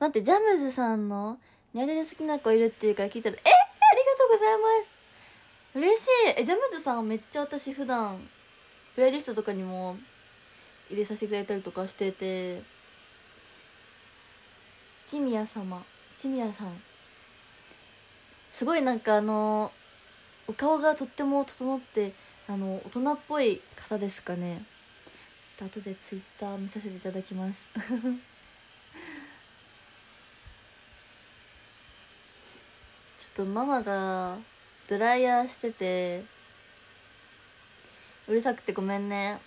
待ってジャムズさんのニャで好きな子いるっていうから聞いたらえー、ありがとうございます。嬉しい。えジャムズさんめっちゃ私普段プレイリストとかにも入れさせていただいたりとかしててチミヤ様チミヤさん。すごいなんかあのお顔がとっても整ってあの大人っぽい方ですかね。ちょっと後でツイッター見させていただきます。っとママがドライヤーしててうるさくてごめんね。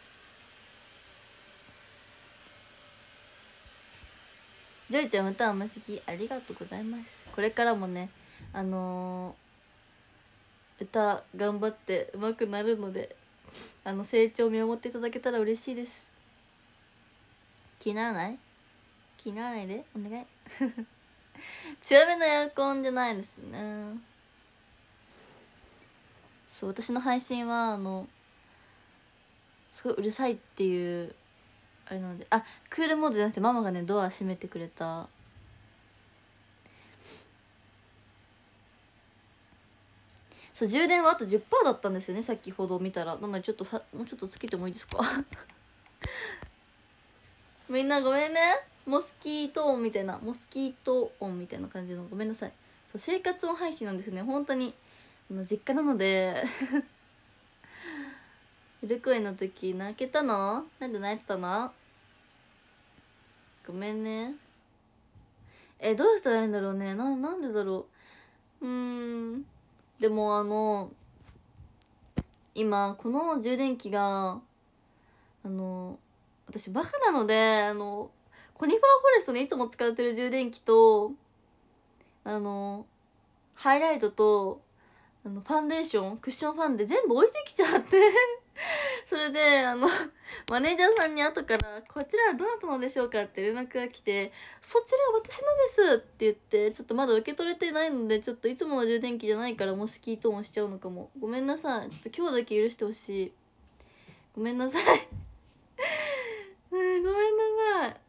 ジョイちゃん歌あんま好き？ありがとうございます。これからもねあのー、歌頑張って上手くなるのであの成長見守っていただけたら嬉しいです。気にならない？気にならないで？お願い。強めのエアコンじゃないですね。そう私の配信はあのすごいうるさいっていうあれなのであクールモードじゃなくてママがねドア閉めてくれた。そう充電はあと10%だったんですよね先ほど見たら。なのでちょっとさもうちょっとつけてもいいですか？みんなごめんね。モスキート音みたいなモスキート音みたいな感じのごめんなさい。そう生活音配信なんですね。本当に。あの実家なので。ミルクウェイの時泣けたの？なんで泣いてたの？ごめんね。えどうしたらいいんだろうね。ななんでだろう。うーん。でもあの今この充電器があの私バカなのであのコニファーフォレストにいつも使ってる充電器とあのハイライトとあのファンデーションクッションファンで全部置いてきちゃって。それであのマネージャーさんに後から「こちらはどなたのでしょうか?」って連絡が来て「そちらは私のです」って言ってちょっとまだ受け取れてないのでちょっといつもの充電器じゃないからもしキートーンしちゃうのかも。ごめんなさい。ちょっと今日だけ許してほしい。ごめんなさい。う んごめんなさい。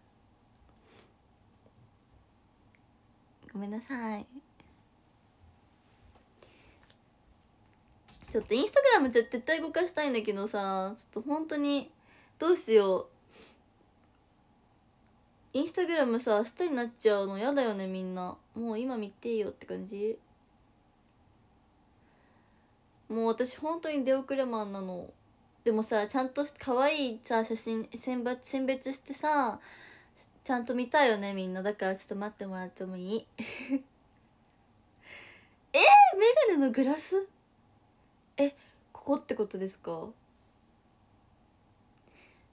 ごめんなさい。ちょっとインスタグラムじゃ絶対動かしたいんだけどさちょっと本当にどうしよう。インスタグラムさ明日になっちゃうのやだよねみんな。もう今見ていいよって感じ。もう私本当に出遅れマンなの。でもさちゃんと可愛いさ写真選別選別してさちゃんと見たいよねみんな。だからちょっと待ってもらってもいい？えー、メガネのグラス？えここってことですか？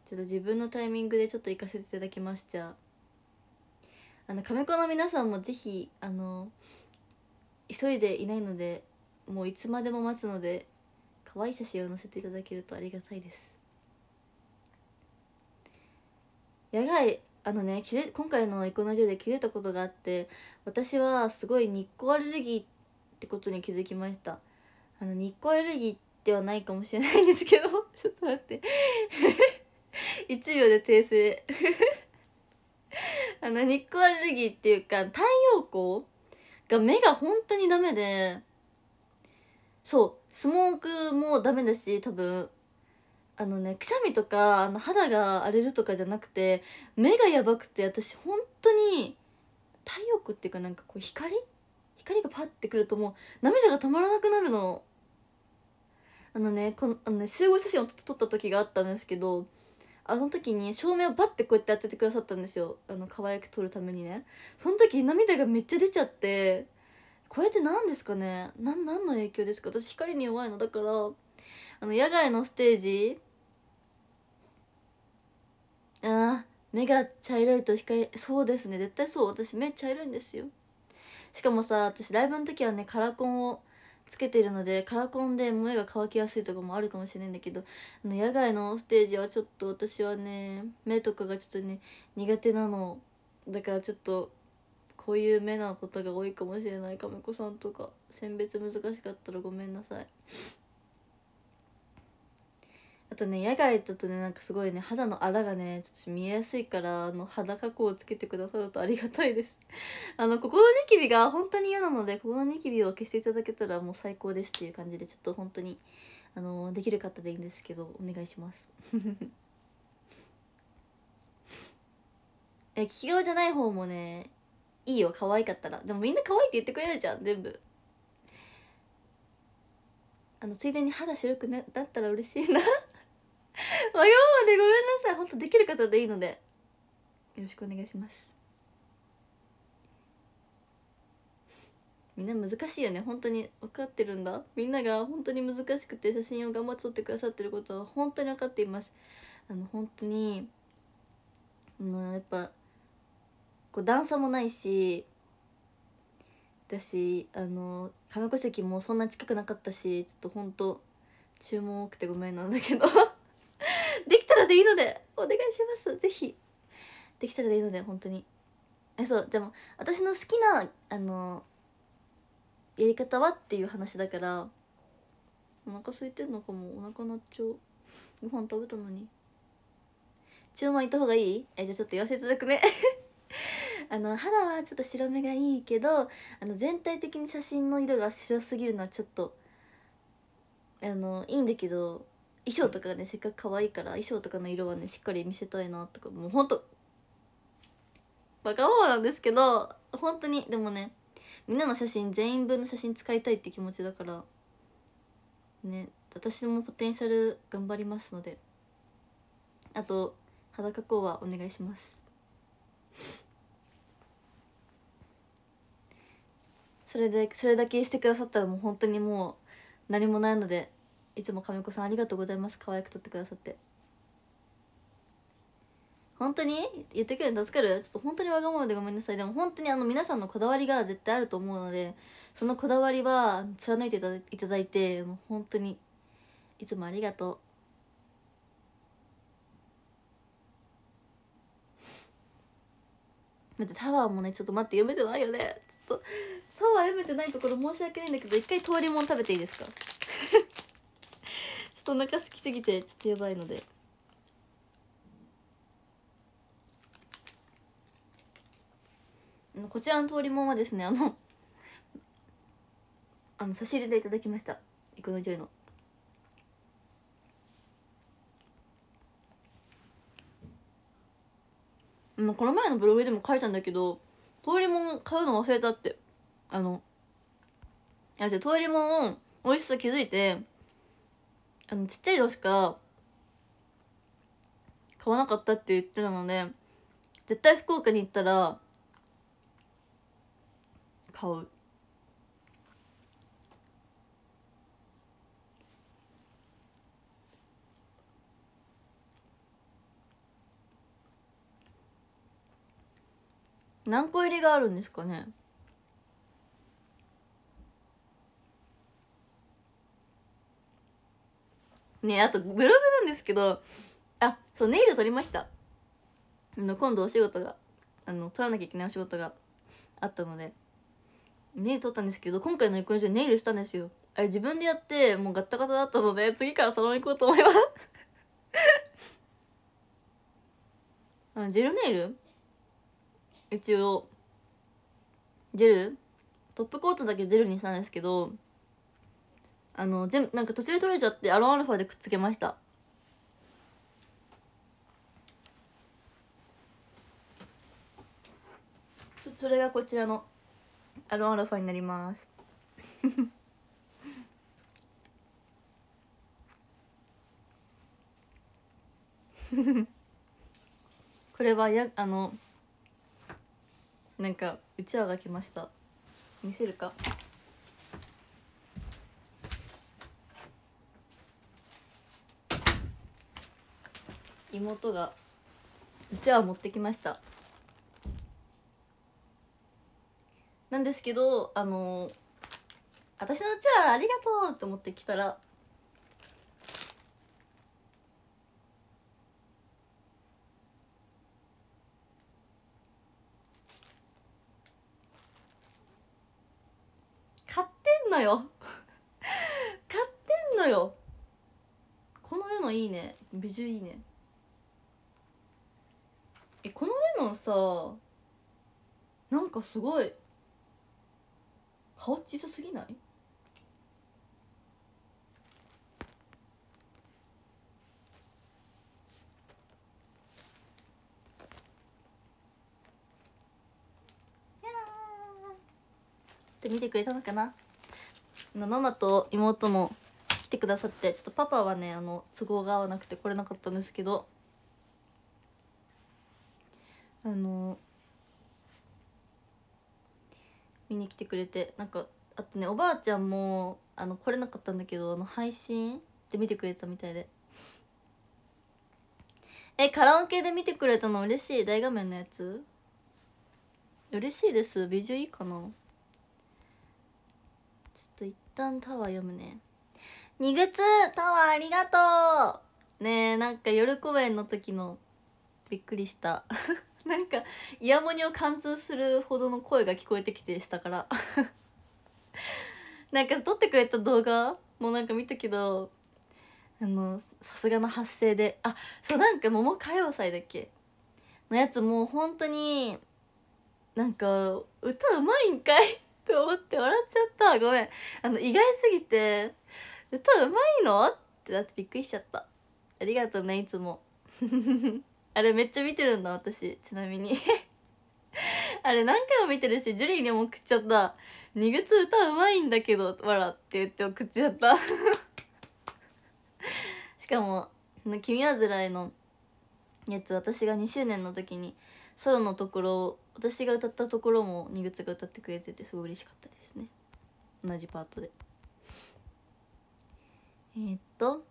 ちょっと自分のタイミングでちょっと行かせていただきます。じゃああの亀子の皆さんもぜひあの急いでいないのでもういつまでも待つので可愛い写真を載せていただけるとありがたいです。野外あのね今回のエコナジオで気づいたことがあって私はすごい日光アレルギーってことに気づきました。あの日光アレルギーではないかもしれないんですけど ちょっと待って。1秒で訂正。あの日光アレルギーっていうか太陽光が目が本当にダメでそうスモークもダメだし多分。あのねくしゃみとかあの肌が荒れるとかじゃなくて目がやばくて私本当に太陽光っていうかなんかこう光？光がパッてくるともう涙が止まらなくなるの。あのねこのあのね集合写真を撮った時があったんですけどあの時に照明をバッてこうやって当ててくださったんですよ。あの可愛く撮るためにね。その時涙がめっちゃ出ちゃってこれって何ですかね？何の影響ですか？私光に弱いの。だからあの野外のステージあー目が茶色いと光そうですね。絶対そう。私目茶色いんですよ。しかもさ私ライブの時はねカラコンをつけてるのでカラコンで目が乾きやすいとかもあるかもしれないんだけどあの野外のステージはちょっと私はね目とかがちょっとね苦手なの。だからちょっとこういう目なことが多いかもしれない。亀子さんとか選別難しかったらごめんなさい。あとね野外だとねなんかすごいね肌のあらがねちょっと見えやすいからあの肌加工をつけてくださるとありがたいです。あのここのニキビが本当に嫌なのでここのニキビを消していただけたらもう最高ですっていう感じでちょっと本当にあのできる方でいいんですけどお願いします。え利き顔じゃない方もねいいよ可愛かったら。でもみんな可愛いって言ってくれるじゃん全部。あのついでに肌白くなったら嬉しいな。わがまでごめんなさい。本当できる方でいいので。よろしくお願いします。みんな難しいよね。本当に分かってるんだ。みんなが本当に難しくて写真を頑張って撮ってくださってることは本当に分かっています。あの本当にあのやっぱこう段差もないし私あの亀戸席もそんな近くなかったしちょっとほんと注文多くてごめんなんだけど。でいいのでお願いします。ぜひ。できたらでいいので本当に。えそうでも私の好きなあのやり方はっていう話だからお腹空いてんのかも。お腹鳴っちゃう。ご飯食べたのに。注文行った方がいい？えじゃあちょっと言わせていただくね。あの肌はちょっと白目がいいけどあの全体的に写真の色が白すぎるのはちょっとあのいいんだけど衣装とかねせっかく可愛いから衣装とかの色はねしっかり見せたいなとかもうほんとバカママなんですけど本当にでもねみんなの写真全員分の写真使いたいって気持ちだからね私もポテンシャル頑張りますのであと肌加工はお願いします。それでそれだけしてくださったらもう本当にもう何もないのでいつも亀子さんありがとうございます。可愛く撮ってくださって。本当に？言ってくれるの助かる？ちょっと本当にわがままでごめんなさい。でも本当にあの皆さんのこだわりが絶対あると思うのでそのこだわりは貫いていただいて本当にいつもありがとう。待ってタワーもねちょっと待って読めてないよね。ちょっとタワー読めてないところ申し訳ないんだけど一回通りもん食べていいですか？っとお腹空きすぎてちょっとやばいので。こちらの通りもんはですねあのあの差し入れでいただきました。生野ジョイのこの前のブログでも書いたんだけど通りもん買うの忘れたって。あのいや通りもん美味しさ気づいてあのちっちゃいのしか買わなかったって言ってたので絶対福岡に行ったら買う。何個入りがあるんですかね？ねあとブログなんですけどあそうネイル取りました。あの今度お仕事があの取らなきゃいけないお仕事があったのでネイル取ったんですけど今回の育児ネイルしたんですよ。あれ自分でやってもうガッタガタだったので次からサロン行こうと思います。あのジェルネイル？一応ジェル？トップコートだけジェルにしたんですけどあの全部なんか途中で取れちゃってアロンアルファでくっつけました。それがこちらのアロンアルファになります。これはやあのなんかうちわが来ました。見せるか？妹がうちわ持ってきました。なんですけどあの私のうちわありがとうと思って来たら買ってんのよ。買ってんのよ。この世のいいね。美女いいね。えこのレノンさなんかすごい顔小さすぎない？って見てくれたのかな？ママと妹も来てくださってちょっとパパはねあの都合が合わなくて来れなかったんですけどあの見に来てくれてなんかあとねおばあちゃんもあの来れなかったんだけどあの配信で見てくれたみたいで。えカラオケで見てくれたの嬉しい？大画面のやつ？嬉しいです。ビジュいいかな？ちょっと一旦タワー読むね。二月タワーありがとう！ねえなんか夜公演の時のびっくりした。なんかイヤモニを貫通するほどの声が聞こえてきて下から。なんか撮ってくれた動画もなんか見たけどあのさすがの発声で。あそうなんか桃歌謡祭だっけ？のやつもう本当になんか歌うまいんかい？って思って笑っちゃった。ごめん。あの意外すぎて歌うまいの？ってなってびっくりしちゃった。ありがとうねいつも。あれめっちゃ見てるんだ私。ちなみに。あれ何回も見てるしジュリーにも送っちゃった「二月歌うまいんだけど笑」って言って送っちゃった。しかも「君はずらい」のやつ私が2周年の時にソロのところ私が歌ったところも二月が歌ってくれててすごい嬉しかったですね。同じパートで。えー、っと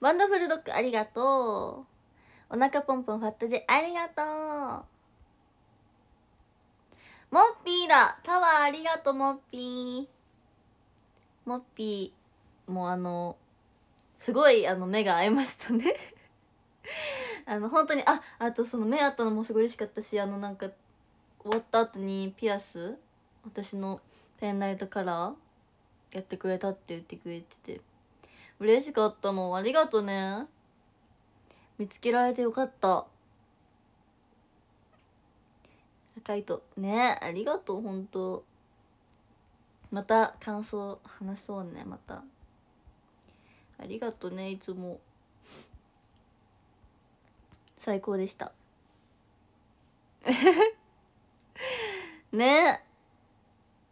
ワンダフルドッグありがとう。お腹ポンポンファットジェありがとう。モッピーだ。タワーありがとうモッピー。モッピーもうあのすごいあの目が合いましたね。あの本当にああとその目合ったのもすごい嬉しかったしあのなんか終わった後にピアス私のペンライトカラーやってくれたって言ってくれてて。嬉しかったの。ありがとね。見つけられてよかった。赤いとねありがとう本当。また感想話そうねまた。ありがとねいつも。最高でした。ね。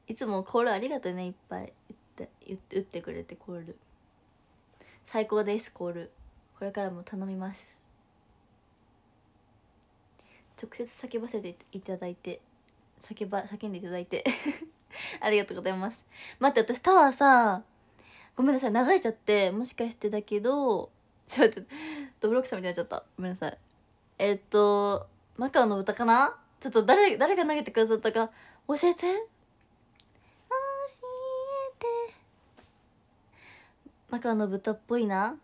いつもコールありがとねいっぱい。言って言って打ってくれてコール。最高ですコール。これからも頼みます。直接叫ばせていただいて叫ば叫んでいただいて。ありがとうございます。待って私タワーさごめんなさい流れちゃってもしかしてだけどちょっと待ってドブロックさんみたいになっちゃった。ごめんなさい。え、っとマカオの歌かな？ちょっと誰誰が投げてくださったか教えて。マカオの豚っぽいな。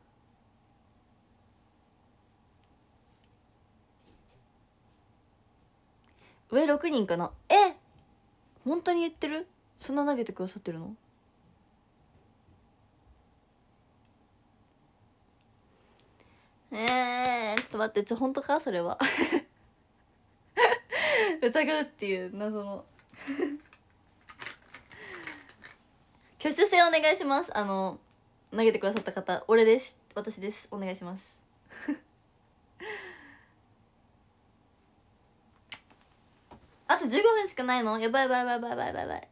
上6人かな。え？本当に言ってる？そんな投げてくださってるの？えー、ちょっと待ってちょ本当か？それは。疑うっていう謎の。挙手制お願いします。あの投げてくださった方俺です。私です。お願いします。あと15分しかないの？やばいやばいやばいやばいやばい。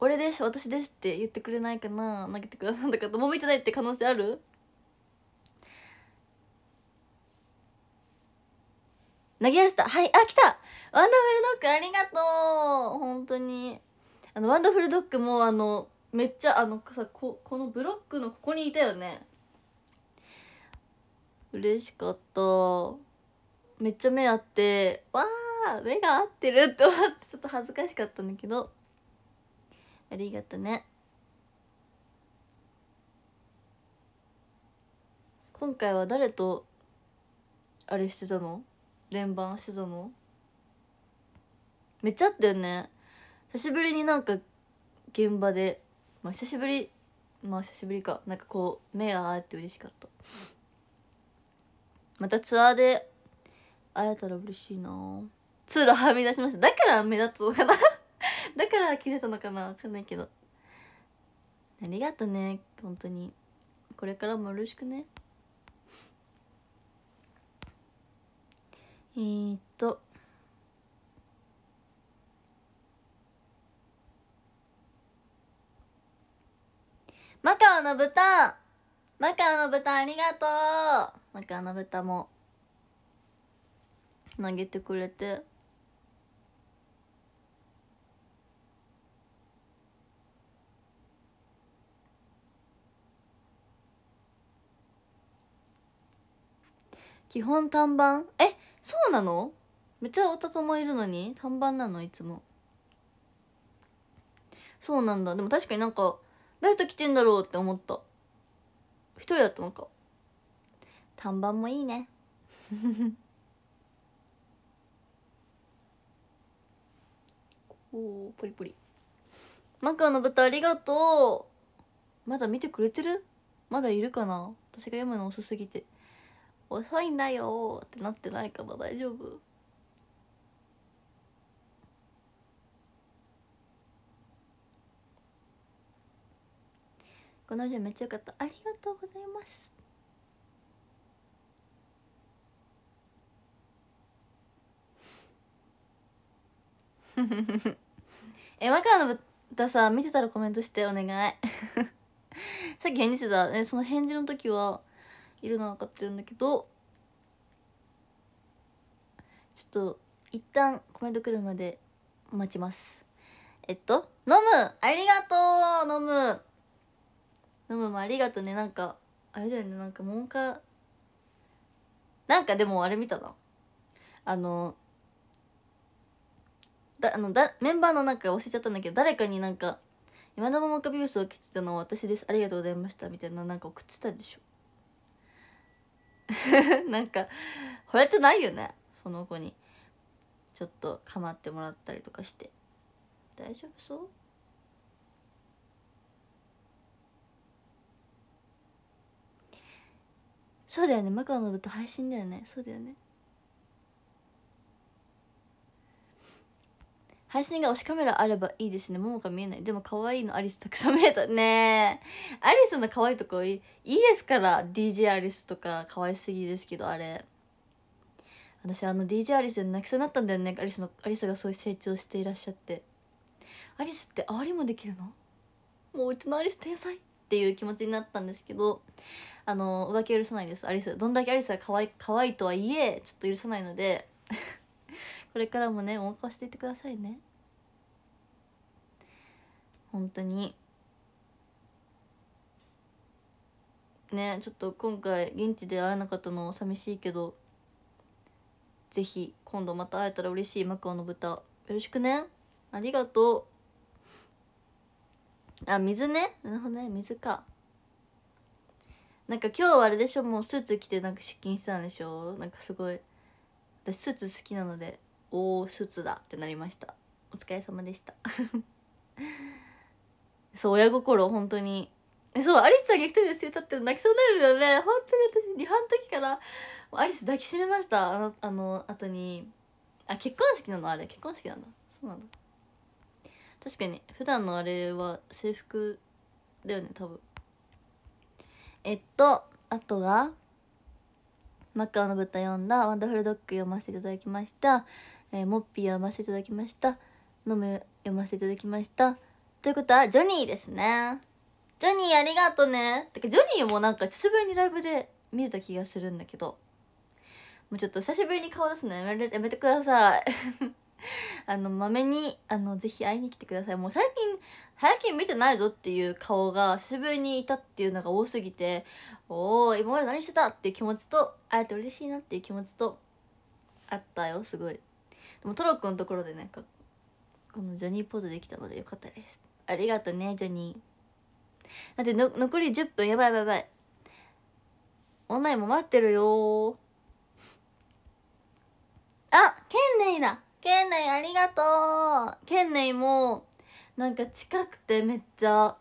俺です。私です。って言ってくれないかな？投げてくださった方もう見てないって可能性ある？投げました。はい。あ来た。ワンダフルドッグありがとう。本当に。あのワンダフルドッグもあのめっちゃあのさここのブロックのここにいたよね。嬉しかった。めっちゃ目合ってわあ目が合ってるって思ってちょっと恥ずかしかったんだけど。ありがとね。今回は誰とあれしてたの？連番してたの？めっちゃあったよね。久しぶりになんか現場でまあ久しぶりまあ久しぶりか。なんかこう目が合えて嬉しかった。またツアーで会えたら嬉しいな。通路はみ出しました。だから目立つのかな。だから切れたのかな。わかんないけど。ありがとね本当に。これからもよろしくね。えー、っと。マカオの豚。マカオの豚ありがとう。マカオの豚も。投げてくれて。基本単板？えそうなの？めっちゃおたともいるのに？単板なの？いつも。そうなんだ。でも確かになんか誰と来てんだろうって思った。一人だったのか。単板もいいね。おおポリポリ。マカの豚ありがとう。まだ見てくれてる？まだいるかな？私が読むの遅すぎて。遅いんだよってなってないかな？大丈夫？この字めっちゃよかった。ありがとうございます。えマカの豚さ見てたらコメントしてお願い。さっき返事してた、ね、その返事の時はいるのは分かってるんだけど。ちょっと一旦コメント来るまで待ちます。えっと飲む。ありがとう飲む。飲むもありがとうねなんかあれだよねなんかもうかなんかでもあれ見たなあのだあのだメンバーのなんか忘れちゃったんだけど誰かになんか「今田桃花ビブスを着てたのは私ですありがとうございました」みたいななんか送ってたでしょ？なんか惚れてないよねその子に。ちょっと構ってもらったりとかして。大丈夫そう？そうだよね。マカオの豚配信だよね。そうだよね。配信が推しカメラあればいいですね。ももか見えない。でも可愛いのアリスたくさん見えたね。アリスの可愛いとこいい。いいですから DJ アリスとか可愛すぎですけどあれ。私あの DJ アリスで泣きそうになったんだよね。アリスのアリスがそういう成長していらっしゃって。アリスってあわりもできるの？もううちのアリス天才？っていう気持ちになったんですけどあの浮気許さないです。アリスどんだけアリスが可愛い可愛いとはいえちょっと許さないので これからもねお任せていってくださいね。本当に。ねちょっと今回現地で会えなかったの寂しいけどぜひ今度また会えたら嬉しい。マカオの豚。よろしくね。ありがとう。あ水ね。なるほどね。水か。なんか今日はあれでしょ。もうスーツ着てなんか出勤したんでしょ。なんかすごい。私スーツ好きなので。おおスーツだってなりました。お疲れ様でした。そう親心本当に。そうアリスさんが一人で捨てたって泣きそうになるよね。本当に私リハの時からアリス抱きしめました。あのあの後に。あ結婚式なの？あれ結婚式なんだ。そうなんだ。確かに普段のあれは制服だよね多分。えっとあとがマッカオの豚読んだワンダフルドッグ読ませていただきました。えー、モッピー読ませていただきました。ノム読ませていただきました。ということはジョニーですね。ジョニーありがとね。てかジョニーもなんか久しぶりにライブで見れた気がするんだけど。もうちょっと久しぶりに顔出すのやめやめてください。あの、まめに、あの、ぜひ会いに来てください。もう最近、最近見てないぞっていう顔が久しぶりにいたっていうのが多すぎて、おー、今まで何してたっていう気持ちと、会えて嬉しいなっていう気持ちと、あったよ、すごい。でもトロックのところでね、このジョニーポーズできたのでよかったです。ありがとね、ジョニー。だっての、残り10分、やばいやばいやばい。オンラインも待ってるよあ、ケンネイだケンネイありがとう。ケンネイもなんか近くてめっちゃ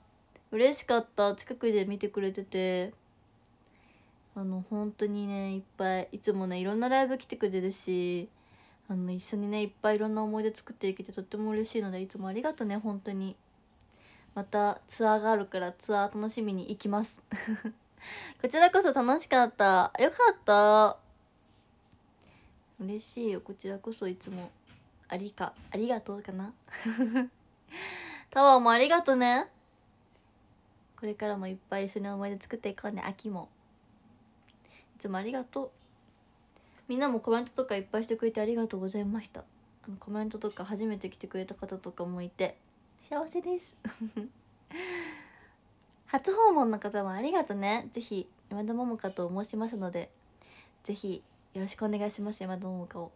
嬉しかった。近くで見てくれてて。あの本当にねいっぱいいつもねいろんなライブ来てくれるしあの一緒にねいっぱいいろんな思い出作っていけてとっても嬉しいのでいつもありがとうね本当に。またツアーがあるからツアー楽しみに行きます。こちらこそ楽しかった。よかった。嬉しいよこちらこそいつも。ありかありがとうかな？タワーもありがとね。これからもいっぱい一緒に思い出作っていこうね秋も。いつもありがとう。みんなもコメントとかいっぱいしてくれてありがとうございました。あのコメントとか初めて来てくれた方とかもいて幸せです。初訪問の方もありがとね。ぜひ山田桃香と申しますのでぜひよろしくお願いします山田桃香を。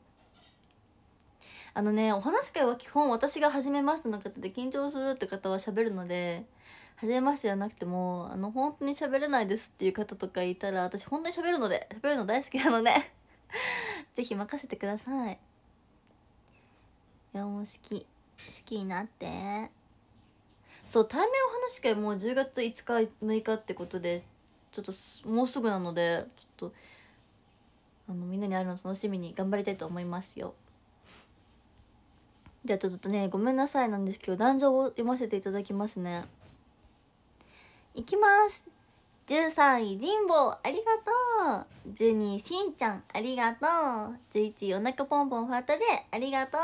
あのねお話し会は基本私が初めましての方で緊張するって方は喋るので初めましてじゃなくてもあの本当に喋れないですっていう方とかいたら私本当に喋るので喋るの大好きなので ぜひ任せてください。いやもう好き。好きになって。そう対面お話し会もう10月5日6日ってことでちょっともうすぐなのでちょっとあのみんなに会えるの楽しみに頑張りたいと思いますよ。じゃあちょっとねごめんなさいなんですけど男女を読ませていただきますね。いきます。13位神保ありがとう。12位しんちゃんありがとう。11位おなかポンポンファタジェありがとう。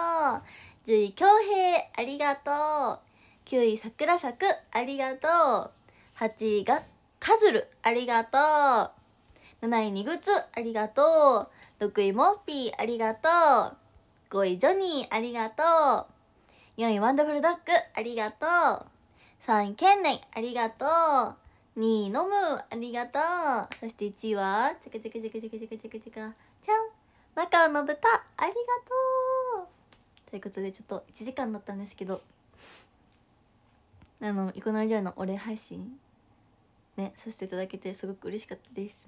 10位恭平ありがとう。9位桜咲くありがとう。8位がカズルありがとう。7位にぐつありがとう。6位モッピーありがとう。5位ジョニーありがとう。4位ワンダフルドッグありがとう。3位ケンネイありがとう。2位飲むありがとう。そして1位はチカチカチカチカチカチカチカじゃんマカオの豚ありがとうということでちょっと1時間だったんですけどあのイコナイジャーのお礼配信ねさせていただけてすごく嬉しかったです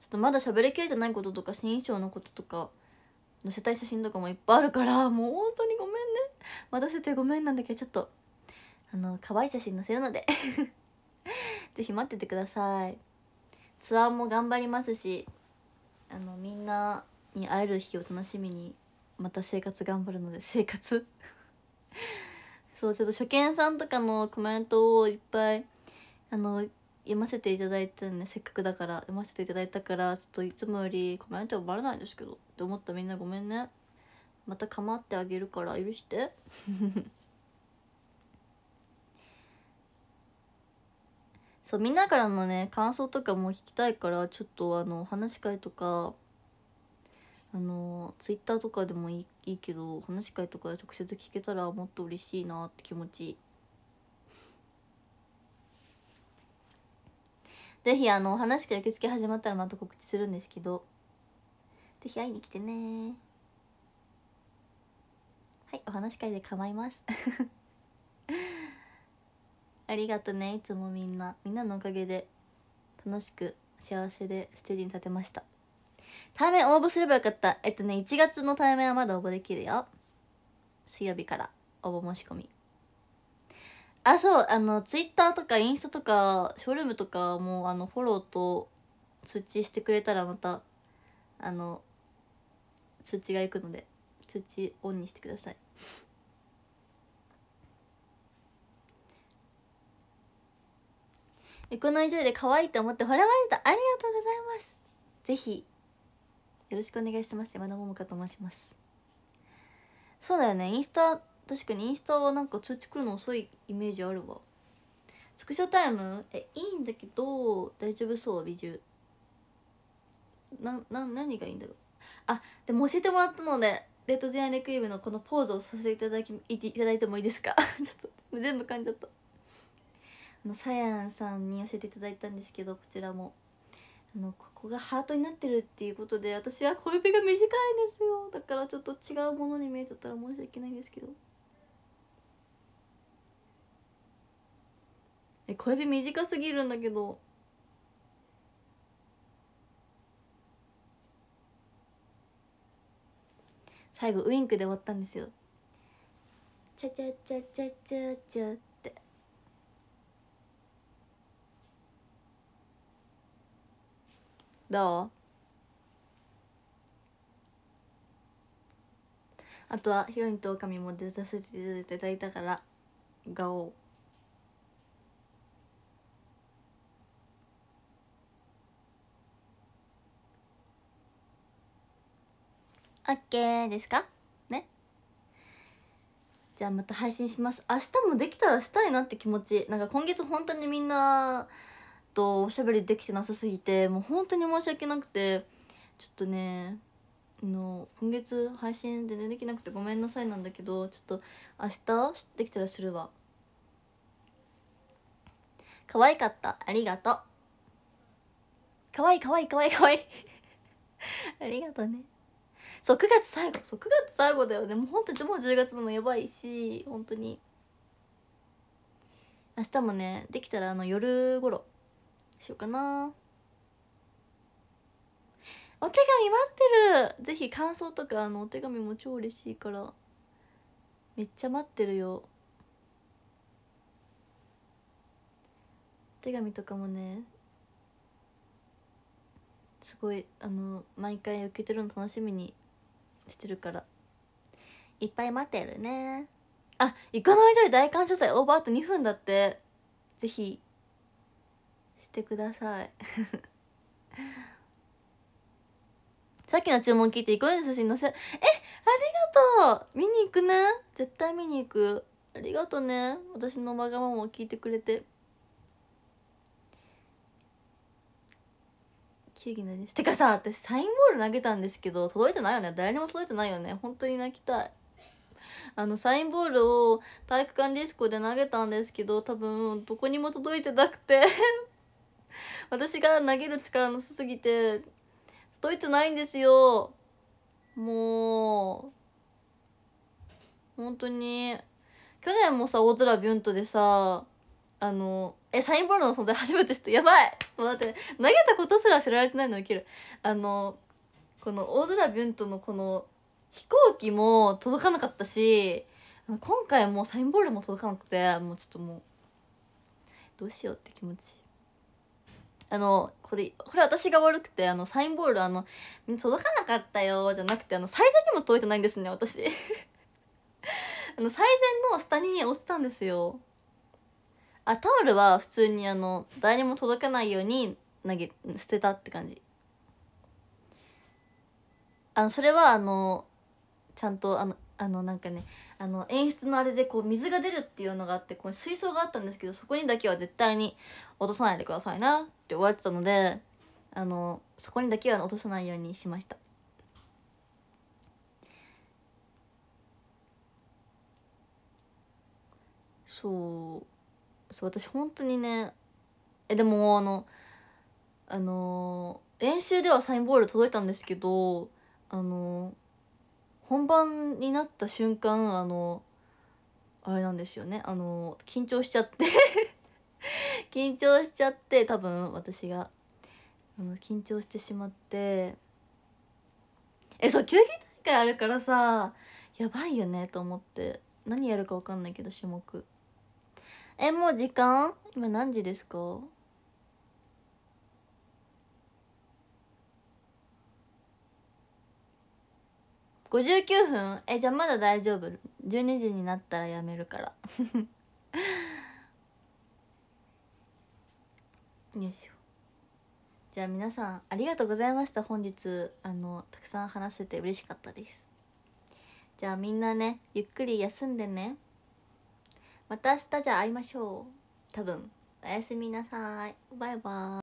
ちょっとまだ喋りきれてないこととか新衣装のこととか載せたい写真とかもいっぱいあるからもう本当にごめんね。待たせてごめんなんだけどちょっとあの可愛い写真載せるので。ぜひ待っててください。ツアーも頑張りますしあのみんなに会える日を楽しみにまた生活頑張るので生活。そうちょっと初見さんとかのコメントをいっぱいあの読ませていただいたんでせっかくだから読ませていただいたからちょっといつもよりコメント読まれないんですけど。って思ったみんなごめんね。また構ってあげるから許して。そうみんなからのね感想とかも聞きたいからちょっとあの話し会とかあのツイッターとかでもいいいいけど話し会とか直接聞けたらもっと嬉しいなって気持ち。ぜひあの話し会受付始まったらまた告知するんですけど。ぜひ会いに来てね。はいお話し会で構います。ありがとねいつもみんな。みんなのおかげで楽しく幸せでステージに立てました。対面応募すればよかった。えっとね1月の対面はまだ応募できるよ。水曜日から応募申し込み。あそうあのツイッターとかインスタとかショールームとかもあのフォローと通知してくれたらまたあの通知がいくので通知オンにしてください。この以上で可愛いと思って惚れました。ありがとうございます。ぜひよろしくお願いします。山田桃香と申します。そうだよね。インスタ確かにインスタはなんか通知来るの遅いイメージあるわ。スクショタイム？えいいんだけど大丈夫そう美獣なな何がいいんだろう。あでも教えてもらったのでレッドジェアンレクイブのこのポーズをさせていただきいただいてもいいですか？ちょっと全部噛んじゃった。あのさやんさんに教えていただいたんですけどこちらも。あのここがハートになってるっていうことで私は小指が短いんですよ。だからちょっと違うものに見えてたら申し訳ないんですけど。え小指短すぎるんだけど。最後ウインクで終わったんですよ。チャチャチャチャチャチャって。どう？あとはヒロインとオカミも出させていただいたからガオー。ッケーですか？ね？じゃあまた配信します。明日もできたらしたいなって気持ち。なんか今月本当にみんなとおしゃべりできてなさすぎてもう本当に申し訳なくて。ちょっとねの今月配信で、ね、できなくてごめんなさいなんだけどちょっと明日できたらするわ。可愛かった。ありがとう。可愛い可愛い可愛い可愛い。ありがとうね。そう9月最後。そう9月最後だよね。もう本当にもう10月でもやばいし本当に。明日もねできたらあの夜頃しようかな。お手紙待ってる。ぜひ感想とかあのお手紙も超嬉しいから。めっちゃ待ってるよ。お手紙とかもねすごいあの毎回受けてるの楽しみにしてるから。いっぱい待ってるね。あイカの以上大感謝祭オーバーあと2分だって。ぜひ。してください。さっきの注文聞いてイコの写真載せえありがとう。見に行くね。絶対見に行く。ありがとね。私のわがままを聞いてくれて。球技のですてかさ私サインボール投げたんですけど届いてないよね誰にも届いてないよね本当に泣きたいあのサインボールを体育館ディスコで投げたんですけど多分どこにも届いてなくて私が投げる力のすすぎて届いてないんですよもう本当に去年もさ大空ビュントでさあのえサインボールの存在 初めて知ってやばい。ちょっと待って投げたことすら知られてないの起きる。あのこの大空ビュントのこの飛行機も届かなかったし今回もサインボールも届かなくてもうちょっともうどうしようって気持ち。あのこれこれ私が悪くてあのサインボールあの届かなかったよじゃなくてあの最善にも届いてないんですね私。あの最善の下に落ちたんですよ。あタオルは普通にあの誰にも届かないように投げ捨てたって感じ。あのそれはあのちゃんとあのあのなんかねあの演出のあれでこう水が出るっていうのがあってこう水槽があったんですけどそこにだけは絶対に落とさないでくださいなって言われてたのであのそこにだけは落とさないようにしました。そう。そう私本当にねえでもあのあの練習ではサインボール届いたんですけどあの本番になった瞬間あのあれなんですよねあの緊張しちゃって 緊張しちゃって多分私があの緊張してしまって。えそう球技大会あるからさやばいよねと思って何やるか分かんないけど種目。えもう時間？今何時ですか？59分？えじゃあまだ大丈夫。12時になったらやめるから。よいしょ。じゃあ皆さんありがとうございました。本日あのたくさん話せて嬉しかったです。じゃあみんなねゆっくり休んでね。また明日じゃあ会いましょう。多分。おやすみなさい。バイバーイ。